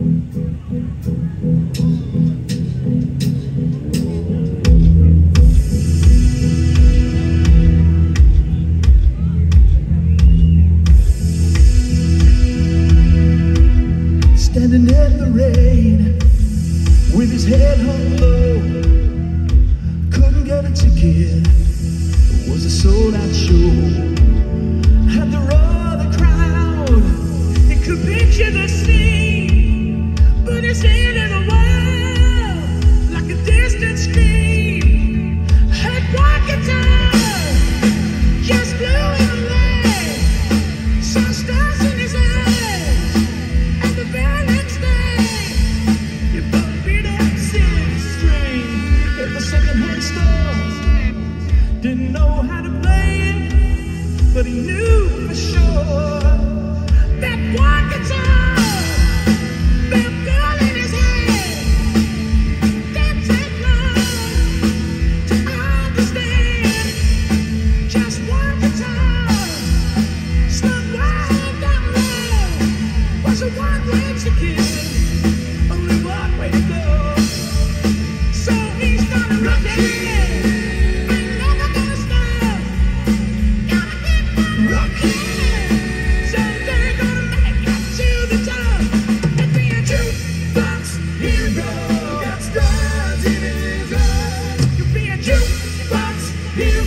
本当。